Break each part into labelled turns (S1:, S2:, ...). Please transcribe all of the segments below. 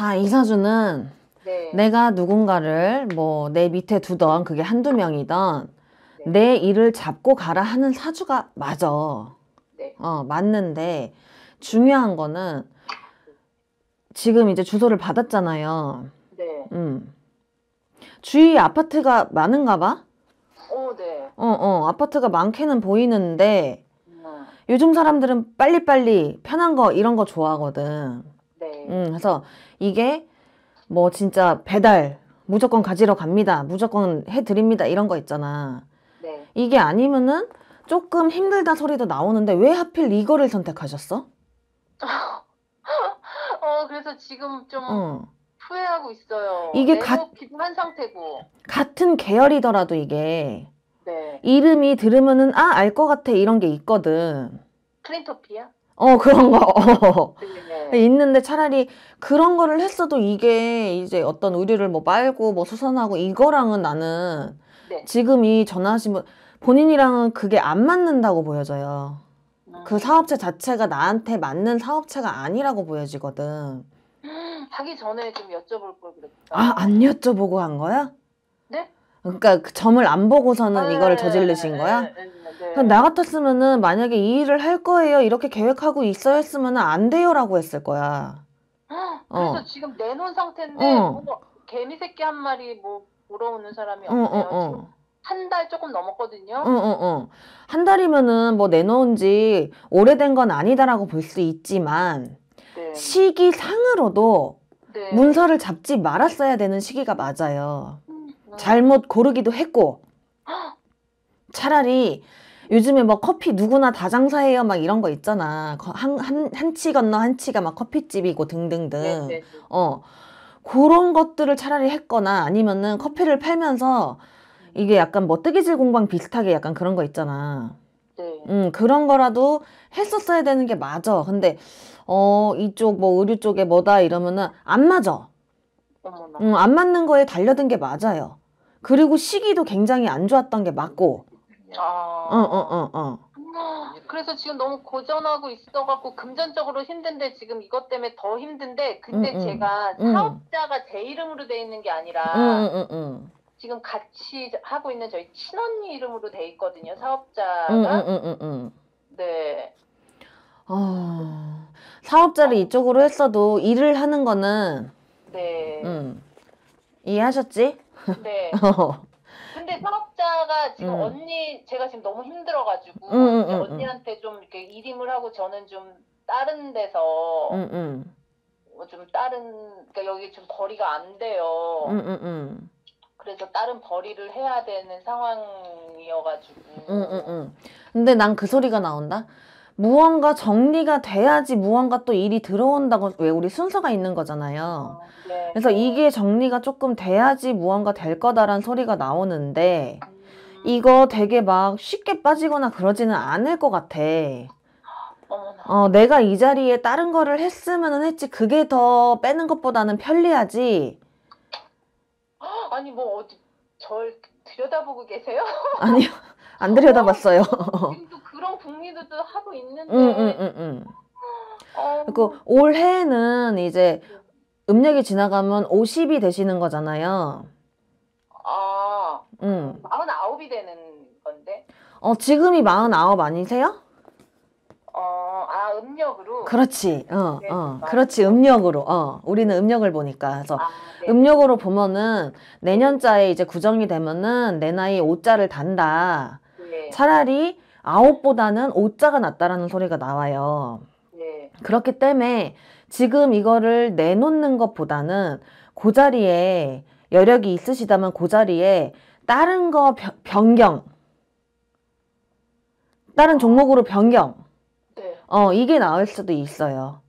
S1: 자, 이사주는
S2: 네.
S1: 내가 누군가를 뭐 내 밑에 두던 그게 한두 명이던
S2: 네.
S1: 내 일을 잡고 가라 하는 사주가 맞아.
S2: 네.
S1: 어, 맞는데 중요한 거는 지금 이제 주소를 받았잖아요.
S2: 네.
S1: 음. 주위에 아파트가 많은가 봐?
S2: 어, 네.
S1: 어, 어, 아파트가 많게는 보이는데
S2: 음,
S1: 요즘 사람들은 빨리빨리 편한 거 이런 거 좋아하거든.
S2: 네.
S1: 음, 그래서 이게 뭐 진짜 배달 무조건 가지러 갑니다. 무조건 해드립니다. 이런 거 있잖아.
S2: 네.
S1: 이게 아니면은 조금 힘들다 소리도 나오는데 왜 하필 이거를 선택하셨어?
S2: 어, 그래서 지금 좀
S1: 어.
S2: 후회하고 있어요.
S1: 이게 가-
S2: 내놓기도 한 상태고.
S1: 같은 계열이더라도 이게
S2: 네.
S1: 이름이 들으면은 아, 알 것 같아 이런 게 있거든.
S2: 클린토피아?
S1: 어, 그런 거. 어.
S2: 네.
S1: 있는데 차라리 그런 거를 했어도 이게 이제 어떤 의류를 뭐 빨고 뭐 수선하고 이거랑은 나는
S2: 네.
S1: 지금 이 전화하신 분 본인이랑은 그게 안 맞는다고 보여져요.
S2: 음.
S1: 그 사업체 자체가 나한테 맞는 사업체가 아니라고 보여지거든.
S2: 하기 전에 좀 여쭤볼 걸 그랬다.
S1: 아, 안 여쭤보고 한 거야?
S2: 네?
S1: 그러니까 그 점을 안 보고서는
S2: 네,
S1: 이거를 저지르신 거야?
S2: 네, 네, 네.
S1: 나 같았으면은 만약에 이 일을 할 거예요. 이렇게 계획하고 있어 했으면은 안 돼요라고 했을 거야.
S2: 그래서
S1: 어.
S2: 지금 내놓은 상태인데
S1: 어.
S2: 뭐 개미 새끼 한 마리 뭐 물어오는 사람이
S1: 어,
S2: 없네요.
S1: 어, 어.
S2: 한달 조금 넘었거든요.
S1: 어, 어, 어. 한 달이면은 뭐 내놓은 지 오래된 건 아니다라고 볼 수 있지만
S2: 네.
S1: 시기상으로도
S2: 네.
S1: 문서를 잡지 말았어야 되는 시기가 맞아요.
S2: 음.
S1: 잘못 고르기도 했고 차라리 요즘에 뭐 커피 누구나 다 장사해요 막 이런 거 있잖아. 한, 한, 한치 건너 한 치가 막 커피집이고 등등등.
S2: 네, 네,
S1: 어. 그런 것들을 차라리 했거나 아니면은 커피를 팔면서 이게 약간 뭐 뜨개질 공방 비슷하게 약간 그런 거 있잖아.
S2: 네.
S1: 음, 그런 거라도 했었어야 되는 게 맞아. 근데, 어, 이쪽 뭐 의류 쪽에 뭐다 이러면은 안 맞아. 음, 안 맞는 거에 달려든 게 맞아요. 그리고 시기도 굉장히 안 좋았던 게 맞고.
S2: 아.
S1: 어, 어, 어, 어.
S2: 그래서 지금 너무 고전하고 있어갖고 금전적으로 힘든데 지금 이것 때문에 더 힘든데 근데
S1: 음, 음.
S2: 제가
S1: 음.
S2: 사업자가 제 이름으로 돼 있는 게 아니라
S1: 응, 응, 응, 응.
S2: 지금 같이 하고 있는 저희 친언니 이름으로 돼 있거든요 사업자가
S1: 응, 응, 응, 응, 응.
S2: 네
S1: 어, 사업자를 이쪽으로 했어도 일을 하는 거는,
S2: 네.
S1: 음, 이해하셨지?
S2: 네.
S1: 어,
S2: 근데 사업자가 지금
S1: 음.
S2: 언니 제가 지금 너무 힘들어가지고
S1: 음, 음,
S2: 이제
S1: 음,
S2: 언니한테 좀 이렇게 일임을 하고 저는 좀 다른 데서
S1: 응, 응,
S2: 뭐좀 다른 그러니까 여기 좀 거리가 안 돼요. 그래서 다른 벌이를 해야 되는 상황이어가지고.
S1: 응, 응, 응. 근데 난 그 소리가 나온다. 무언가 정리가 돼야지 무언가 또 일이 들어온다고, 왜 우리 순서가 있는 거잖아요.
S2: 어, 네.
S1: 그래서 이게 정리가 조금 돼야지 무언가 될 거다라는 소리가 나오는데,
S2: 음,
S1: 이거 되게 막 쉽게 빠지거나 그러지는 않을 것 같아.
S2: 어,
S1: 내가 이 자리에 다른 거를 했으면은 했지. 그게 더 빼는 것보다는 편리하지.
S2: 아니 뭐 어디 절 들여다보고 계세요?
S1: 아니요, 안 들여다봤어요.
S2: 궁리도 하고 있는데.
S1: 응, 응, 응, 응.
S2: 어,
S1: 그리고 올해는 이제 음력이 지나가면 50이 되시는 거잖아요.
S2: 아,
S1: 응.
S2: 마흔아홉이 되는 건데.
S1: 어, 지금이 49 아니세요?
S2: 어, 아 음력으로.
S1: 그렇지. 어,
S2: 네,
S1: 어.
S2: 맞아요.
S1: 그렇지. 음력으로. 어. 우리는 음력을 보니까. 그래서
S2: 아, 네.
S1: 음력으로 보면은 내년자에 이제 구정이 되면은 내 나이 5자를 단다.
S2: 네.
S1: 차라리 아홉보다는 5자가 낫다라는 소리가 나와요.
S2: 네.
S1: 그렇기 때문에 지금 이거를 내놓는 것보다는 그 자리에 여력이 있으시다면 그 자리에 다른 거 변- 변경, 다른 종목으로 변경,
S2: 네.
S1: 어, 이게 나을 수도 있어요.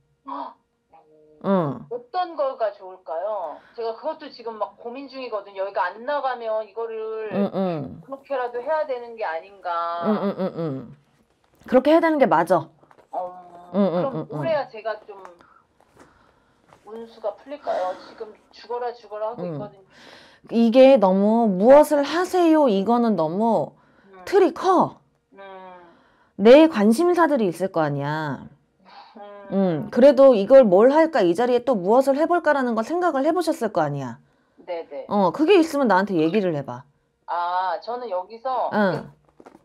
S1: 응.
S2: 어떤 거가 좋을까요? 제가 그것도 지금 막 고민 중이거든요. 여기가 안 나가면 이거를
S1: 응, 응.
S2: 그렇게라도 해야 되는 게 아닌가.
S1: 응, 응, 응, 응. 그렇게 해야 되는 게 맞아.
S2: 어,
S1: 응, 응,
S2: 그럼. 올해야 제가 좀 운수가 풀릴까요? 지금 죽어라 죽어라 하고
S1: 응.
S2: 있거든요.
S1: 이게 너무 무엇을 하세요? 이거는 너무
S2: 음,
S1: 틀이 커.
S2: 음,
S1: 내 관심사들이 있을 거 아니야.
S2: 음,
S1: 음, 그래도 이걸 뭘 할까, 이 자리에 또 무엇을 해볼까라는 거 생각을 해보셨을 거 아니야.
S2: 네네.
S1: 어, 그게 있으면 나한테 얘기를 해봐.
S2: 아, 저는 여기서
S1: 응,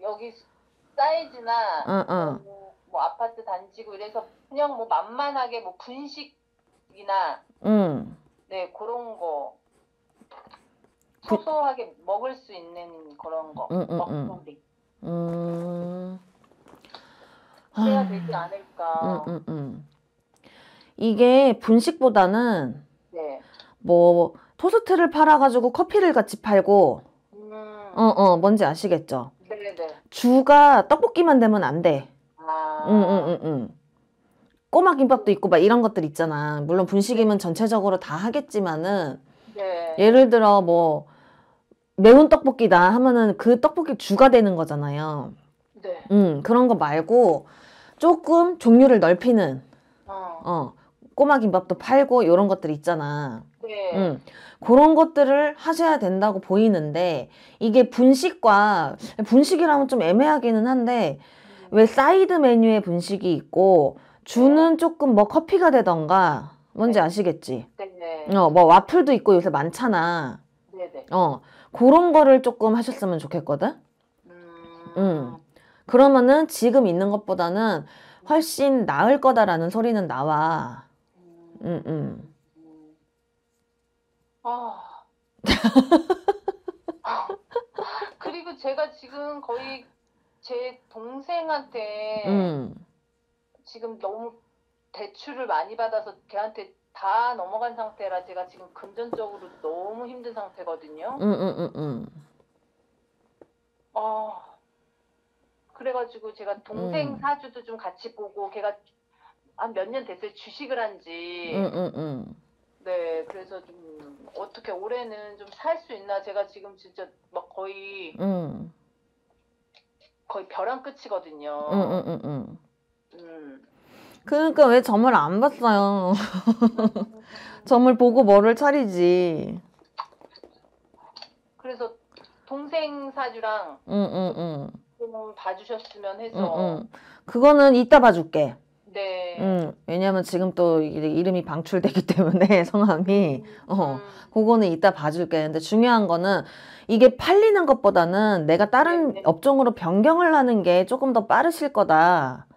S2: 여기 사이즈나
S1: 응, 응.
S2: 뭐, 뭐 아파트 단지고 이래서 그냥 뭐 만만하게 뭐 분식이나
S1: 응.
S2: 네 그런 거
S1: 그-
S2: 소소하게 먹을 수 있는 그런 거
S1: 응, 응, 응.
S2: 먹거리
S1: 음.
S2: 되지 않을까.
S1: 음, 음, 음. 이게 분식보다는
S2: 네.
S1: 뭐 토스트를 팔아가지고 커피를 같이 팔고
S2: 음.
S1: 어, 어, 뭔지 아시겠죠?
S2: 네네.
S1: 주가 떡볶이만 되면 안 돼.
S2: 아.
S1: 응, 응, 응, 응. 꼬마 김밥도 있고 막 이런 것들 있잖아. 물론 분식이면 전체적으로 다 하겠지만은
S2: 네.
S1: 예를 들어 뭐 매운 떡볶이다 하면은 그 떡볶이 주가 되는 거잖아요.
S2: 네.
S1: 음, 그런 거 말고 조금 종류를 넓히는
S2: 어.
S1: 어, 꼬마 김밥도 팔고 이런 것들 있잖아.
S2: 네.
S1: 음, 그런 것들을 하셔야 된다고 보이는데 이게 분식과 분식이라면 좀 애매하기는 한데 왜 사이드 메뉴에 분식이 있고 주는 조금 뭐 커피가 되던가 뭔지
S2: 네.
S1: 아시겠지?
S2: 네네.
S1: 어, 뭐 와플도 있고 요새 많잖아.
S2: 네 네.
S1: 어, 그런 거를 조금 하셨으면 좋겠거든?
S2: 음.
S1: 음. 그러면은 지금 있는 것보다는 훨씬 나을 거다라는 소리는 나와.
S2: 음.
S1: 음.
S2: 아. 그리고 제가 지금 거의 제 동생한테
S1: 음,
S2: 지금 너무 대출을 많이 받아서 걔한테 다 넘어간 상태라 제가 지금 금전적으로 너무 힘든 상태거든요.
S1: 음, 음, 음, 음.
S2: 아, 그래가지고 제가 동생
S1: 음.
S2: 사주도 좀 같이 보고 걔가 한 몇 년 됐어요. 주식을 한지.
S1: 음, 음, 음.
S2: 네, 그래서 좀 어떻게 올해는 좀 살 수 있나 제가 지금 진짜 막 거의
S1: 음,
S2: 거의 벼랑 끝이거든요.
S1: 음, 음, 음, 음.
S2: 음.
S1: 그러니까 왜 점을 안 봤어요? 점을 보고 뭐를 차리지.
S2: 그래서 동생 사주랑
S1: 응, 응, 응.
S2: 좀 봐주셨으면
S1: 응,
S2: 해서
S1: 응. 그거는 이따 봐줄게.
S2: 네.
S1: 응. 왜냐면 지금 또 이름이 방출되기 때문에 성함이. 어.
S2: 음,
S1: 그거는 이따 봐줄게. 근데 중요한 거는 이게 팔리는 것보다는 내가 다른
S2: 네.
S1: 업종으로 변경을 하는 게 조금 더 빠르실 거다.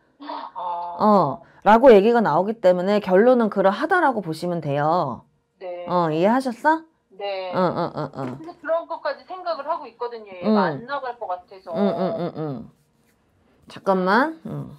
S2: 아,
S1: 어. 라고 얘기가 나오기 때문에 결론은 그러하다라고 보시면 돼요.
S2: 네.
S1: 어, 이해하셨어?
S2: 네.
S1: 응, 응, 응, 응.
S2: 근데 그런 것까지 생각을 하고 있거든요. 얘가
S1: 응.
S2: 안 나갈 것 같아서.
S1: 응, 응, 응, 응. 잠깐만. 응.